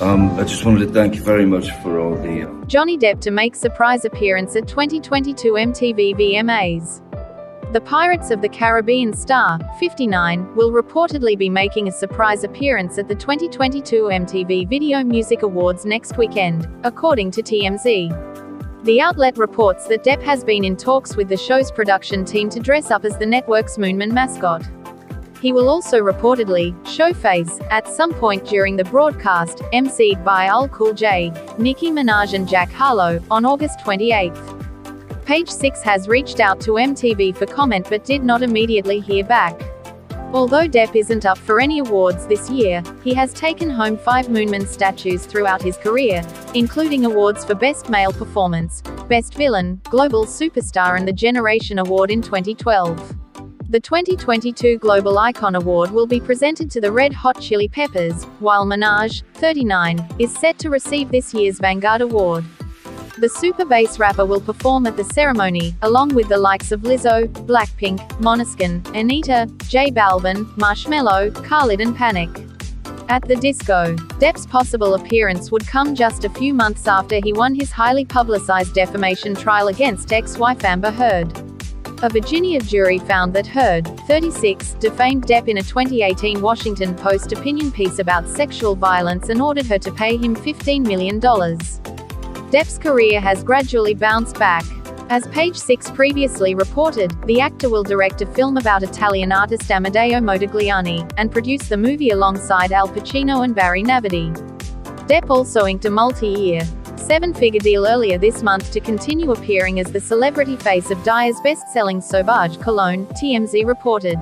Um, I just wanted to thank you very much for all the. Uh, Johnny Depp to make surprise appearance at 2022 MTV VMAs. The Pirates of the Caribbean star, 59, will reportedly be making a surprise appearance at the 2022 MTV Video Music Awards next weekend, according to TMZ. The outlet reports that Depp has been in talks with the show's production team to dress up as the network's Moonman mascot. He will also reportedly show face at some point during the broadcast, emceed by LL Cool J, Nicki Minaj, and Jack Harlow, on August 28. Page Six has reached out to MTV for comment but did not immediately hear back. Although Depp isn't up for any awards this year, he has taken home five Moonman statues throughout his career, including awards for Best Male Performance, Best Villain, Global Superstar, and the Generation Award in 2012. The 2022 Global Icon Award will be presented to the Red Hot Chili Peppers, while Minaj, 39, is set to receive this year's Vanguard Award. The super bass rapper will perform at the ceremony, along with the likes of Lizzo, Blackpink, Måneskin, Anitta, J Balvin, Marshmello, Khalid and Panic. At the disco, Depp's possible appearance would come just a few months after he won his highly publicized defamation trial against ex-wife Amber Heard. A Virginia jury found that Heard, 36, defamed Depp in a 2018 Washington Post opinion piece about sexual violence and ordered her to pay him $15 million. Depp's career has gradually bounced back. As Page Six previously reported, the actor will direct a film about Italian artist Amedeo Modigliani, and produce the movie alongside Al Pacino and Barry Navidi. Depp also inked a multi-year, seven-figure deal earlier this month to continue appearing as the celebrity face of Dior's best-selling Sauvage cologne, TMZ reported.